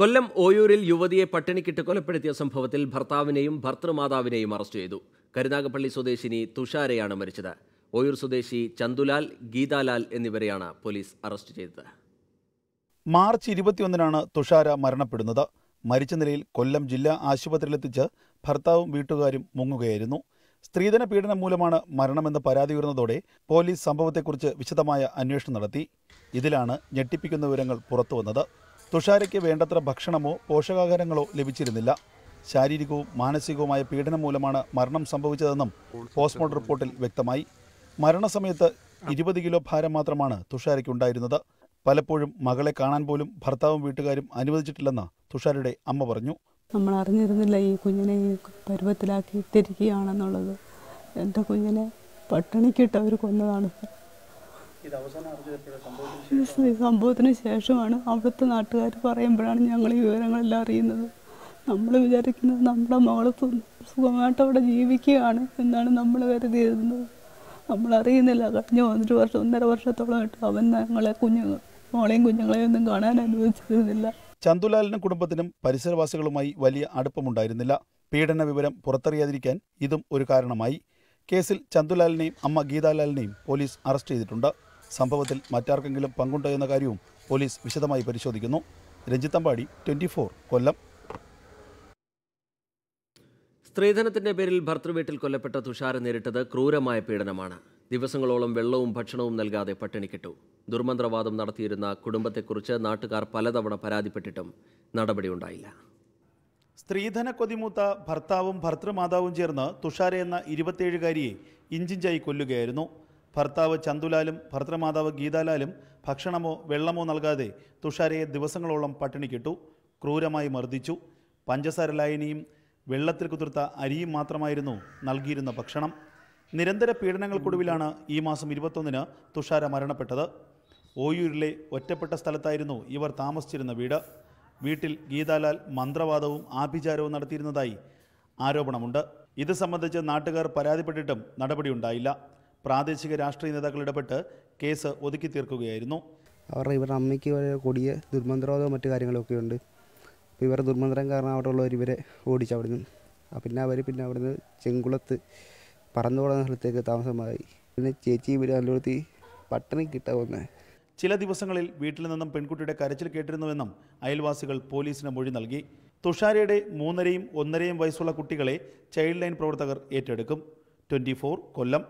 കൊല്ലം ഓയൂരിൽ യുവതിയെ പട്ടിണിക്കിട്ട് കൊലപ്പെടുത്തിയ സംഭവത്തിൽ ഭർത്താവിനെയും ഭർത്തൃമാതാവിനെയും അറസ്റ്റ് ചെയ്തു. കരുനാഗപ്പള്ളി സ്വദേശിനി തുഷാരയാണ് മരിച്ചത്. ഓയൂർ സ്വദേശി ചന്തുലാൽ ഗീതാലാൽ എന്നിവരെയാണ് പോലീസ് അറസ്റ്റ് ചെയ്തത്. മാർച്ച് ഇരുപത്തിയൊന്നിനാണ് തുഷാര മരണപ്പെടുന്നത്. മരിച്ച നിലയിൽ കൊല്ലം ജില്ലാ ആശുപത്രിയിലെത്തിച്ച് ഭർത്താവും വീട്ടുകാരും മുങ്ങുകയായിരുന്നു. സ്ത്രീധന പീഡനം മൂലമാണ് മരണമെന്ന് പരാതി ഉയർന്നതോടെ പോലീസ് സംഭവത്തെക്കുറിച്ച് വിശദമായ അന്വേഷണം നടത്തി. ഇതിലാണ് ഞെട്ടിപ്പിക്കുന്ന വിവരങ്ങൾ പുറത്തുവന്നത്. തുഷാരയ്ക്ക് വേണ്ടത്ര ഭക്ഷണമോ പോഷകാഹാരങ്ങളോ ലഭിച്ചിരുന്നില്ല. ശാരീരികവും മാനസികവുമായ പീഡനം മൂലമാണ് മരണം സംഭവിച്ചതെന്നും പോസ്റ്റ്മോർട്ടം റിപ്പോർട്ടിൽ വ്യക്തമായി. മരണസമയത്ത് ഇരുപത് കിലോ ഭാരം മാത്രമാണ് തുഷാരയ്ക്ക് ഉണ്ടായിരുന്നത് പലപ്പോഴും മകളെ കാണാൻ പോലും ഭർത്താവും വീട്ടുകാരും അനുവദിച്ചിട്ടില്ലെന്ന് തുഷാരയുടെ അമ്മ പറഞ്ഞു. നമ്മൾ അറിഞ്ഞിരുന്നില്ല ഈ കുഞ്ഞിനെ ഈ പരുവത്തിലാക്കി തിരിക്കുകയാണെന്നുള്ളത് എന്റെ കുഞ്ഞിനെ പട്ടിണിക്കിട്ട് അവർ കൊന്നതാണ്. ഈ സംഭവത്തിന് ശേഷമാണ് അവിടുത്തെ നാട്ടുകാർ പറയുമ്പോഴാണ് ഞങ്ങൾ ഈ വിവരങ്ങളെല്ലാം അറിയുന്നത്. നമ്മൾ വിചാരിക്കുന്നത് നമ്മുടെ മകൾ സുഖമായിട്ട് അവിടെ ജീവിക്കുകയാണ് എന്നാണ് നമ്മൾ കരുതിയിരുന്നത്. നമ്മൾ അറിയുന്നില്ല. കഴിഞ്ഞ ഒന്നര വർഷം ഒന്നര വർഷത്തോളമായിട്ട് അവൻ ഞങ്ങളെ കുഞ്ഞുങ്ങൾ മോളെയും കുഞ്ഞുങ്ങളെയും ഒന്നും കാണാൻ അനുവദിച്ചിരുന്നില്ല. ചന്തുലാലിനും കുടുംബത്തിനും പരിസരവാസികളുമായി വലിയ അടുപ്പമുണ്ടായിരുന്നില്ല. പീഡന വിവരം പുറത്തറിയാതിരിക്കാൻ ഇതും ഒരു കാരണമായി. കേസിൽ ചന്തുലാലിനെയും അമ്മ ഗീതാലാലിനെയും പോലീസ് അറസ്റ്റ് ചെയ്തിട്ടുണ്ട്. സംഭവത്തിൽ മറ്റാർക്കെങ്കിലും പങ്കുണ്ടോ എന്ന കാര്യവും പോലീസ് വിശദമായി പരിശോധിക്കുന്നു. രഞ്ജിത്തമ്പാടി ട്വന്റി കൊല്ലം. സ്ത്രീധനത്തിന്റെ പേരിൽ ഭർത്തൃവീട്ടിൽ കൊല്ലപ്പെട്ട തുഷാര നേരിട്ടത് ക്രൂരമായ പീഡനമാണ്. ദിവസങ്ങളോളം വെള്ളവും ഭക്ഷണവും നൽകാതെ പട്ടിണിക്കിട്ടു. ദുർമന്ത്രവാദം നടത്തിയിരുന്ന കുടുംബത്തെക്കുറിച്ച് നാട്ടുകാർ പലതവണ പരാതിപ്പെട്ടിട്ടും നടപടിയുണ്ടായില്ല. സ്ത്രീധന കൊതിമൂത്ത ഭർത്താവും ഭർത്തൃമാതാവും ചേർന്ന് തുഷാര എന്ന ഇരുപത്തിയേഴുകാരിയെ ഇഞ്ചിഞ്ചായി കൊല്ലുകയായിരുന്നു. ഭർത്താവ് ചന്തുലാലും ഭർത്തൃമാതാവ് ഗീതാലാലും ഭക്ഷണമോ വെള്ളമോ നൽകാതെ തുഷാരയെ ദിവസങ്ങളോളം പട്ടിണിക്കിട്ടു ക്രൂരമായി മർദ്ദിച്ചു. പഞ്ചസാര ലായനിയും വെള്ളത്തിൽ കുതിർത്ത അരിയും മാത്രമായിരുന്നു നൽകിയിരുന്ന ഭക്ഷണം. നിരന്തര പീഡനങ്ങൾക്കൊടുവിലാണ് ഈ മാസം ഇരുപത്തൊന്നിന് തുഷാര മരണപ്പെട്ടത്. ഓയൂരിലെ ഒറ്റപ്പെട്ട സ്ഥലത്തായിരുന്നു ഇവർ താമസിച്ചിരുന്ന വീട്. വീട്ടിൽ ഗീതാലാൽ മന്ത്രവാദവും ആഭിചാരവും നടത്തിയിരുന്നതായി ആരോപണമുണ്ട്. ഇത് സംബന്ധിച്ച് നാട്ടുകാർ പരാതിപ്പെട്ടിട്ടും നടപടിയുണ്ടായില്ല. പ്രാദേശിക രാഷ്ട്രീയ നേതാക്കൾ ഇടപെട്ട് കേസ് ഒതുക്കി തീർക്കുകയായിരുന്നു. അവരുടെ ഇവരുടെ അമ്മയ്ക്ക് വളരെ കൊടിയ ദുർമന്ത്രവാദവും മറ്റു കാര്യങ്ങളൊക്കെ ഉണ്ട്. അപ്പോൾ ഇവരുടെ ദുർമന്ത്രം കാരണം അവിടെ ഉള്ളവർ ഇവരെ ഓടിച്ചു അവിടുന്ന് അപ്പം പിന്നെ അവർ പിന്നെ അവിടുന്ന് ചെങ്കുളത്ത് പറന്നു പോകുന്ന സ്ഥലത്തേക്ക് താമസമായി. പിന്നെ ചേച്ചി ഇവർ നല്ലോടത്തി പട്ടണി കിട്ടാവുന്ന ചില ദിവസങ്ങളിൽ വീട്ടിൽ നിന്നും പെൺകുട്ടിയുടെ കരച്ചിൽ കേട്ടിരുന്നുവെന്നും അയൽവാസികൾ പോലീസിന് മൊഴി നൽകി. തുഷാരയുടെ മൂന്നരയും ഒന്നരയും വയസ്സുള്ള കുട്ടികളെ ചൈൽഡ് ലൈൻ പ്രവർത്തകർ ഏറ്റെടുക്കും. ട്വന്റി കൊല്ലം.